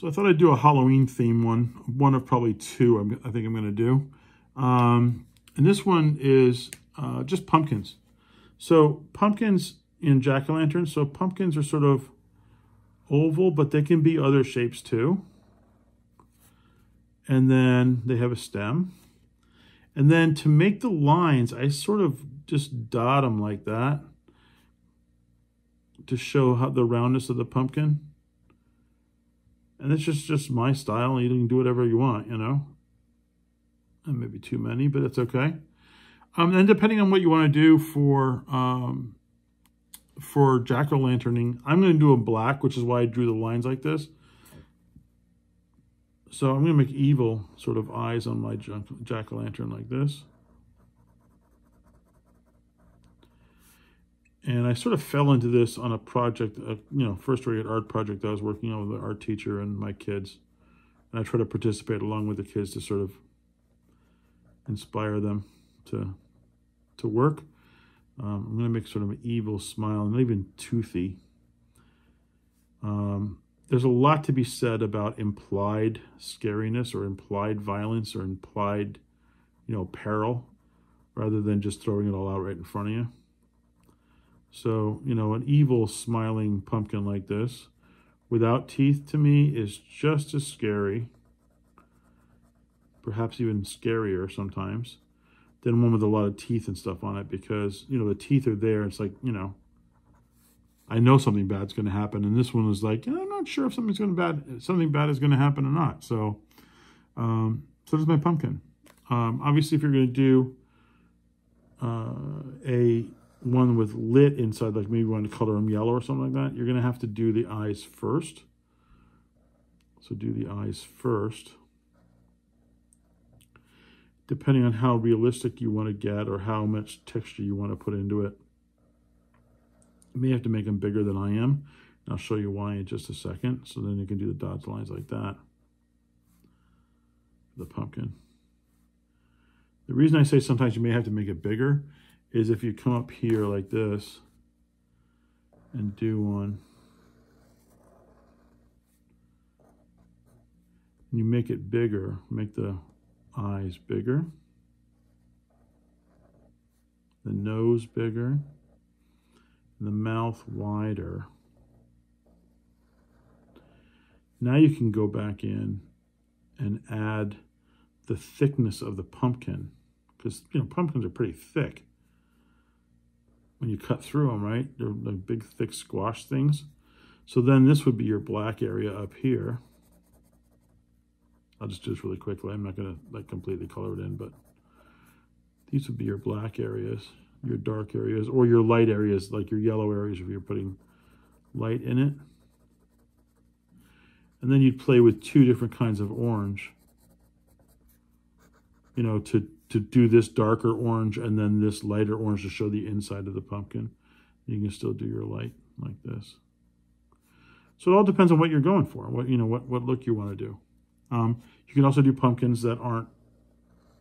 So I thought I'd do a Halloween theme one, one of probably two I'm, i think I'm going to do. Um, and this one is uh, just pumpkins. So pumpkins in jack-o'-lanterns, so pumpkins are sort of oval, but they can be other shapes too. And then they have a stem. And then to make the lines, I sort of just dot them like that to show how the roundness of the pumpkin. And it's just, just my style. You can do whatever you want, you know. And maybe too many, but it's okay. Um, and depending on what you want to do for um, for jack-o'-lanterning, I'm going to do a black, which is why I drew the lines like this. So I'm going to make evil sort of eyes on my jack-o'-lantern like this. And I sort of fell into this on a project, a, you know, first grade art project I was working on with the art teacher and my kids. And I try to participate along with the kids to sort of inspire them to to work. Um, I'm going to make sort of an evil smile, not even toothy. Um, there's a lot to be said about implied scariness or implied violence or implied, you know, peril rather than just throwing it all out right in front of you. So, you know, an evil smiling pumpkin like this without teeth to me is just as scary, perhaps even scarier sometimes, than one with a lot of teeth and stuff on it because, you know, the teeth are there. It's like, you know, I know something bad's going to happen. And this one was like, I'm not sure if something's going to bad, something bad is going to happen or not. So, um, so this is my pumpkin. Um, obviously, if you're going to do uh, a one with lit inside, like maybe you want to color them yellow or something like that, you're going to have to do the eyes first. So do the eyes first. Depending on how realistic you want to get or how much texture you want to put into it. You may have to make them bigger than I am. I'll show you why in just a second. So then you can do the dots lines like that. The pumpkin. The reason I say sometimes you may have to make it bigger is if you come up here like this and do one, and you make it bigger, make the eyes bigger, the nose bigger, the mouth wider. Now you can go back in and add the thickness of the pumpkin because you know pumpkins are pretty thick when you cut through them, right? They're like big, thick squash things. So then this would be your black area up here. I'll just do this really quickly. I'm not going to like completely color it in, but these would be your black areas, your dark areas, or your light areas, like your yellow areas if you're putting light in it. And then you'd play with two different kinds of orange, you know, to to do this darker orange and then this lighter orange to show the inside of the pumpkin. You can still do your light like this. So it all depends on what you're going for, what you know, what, what look you want to do. Um, you can also do pumpkins that aren't,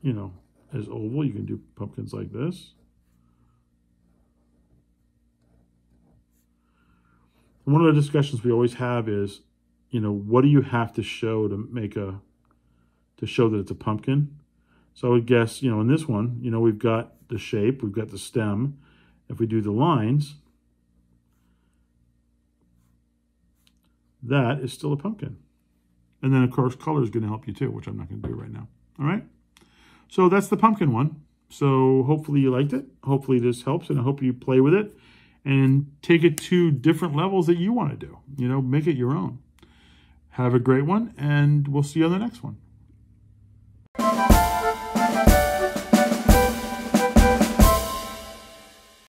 you know, as oval. You can do pumpkins like this. And one of the discussions we always have is, you know, what do you have to show to make a, to show that it's a pumpkin? So I would guess, you know, in this one, you know, we've got the shape, we've got the stem. If we do the lines, that is still a pumpkin. And then, of course, color is going to help you too, which I'm not going to do right now. All right? So that's the pumpkin one. So hopefully you liked it. Hopefully this helps, and I hope you play with it and take it to different levels that you want to do. You know, make it your own. Have a great one, and we'll see you on the next one.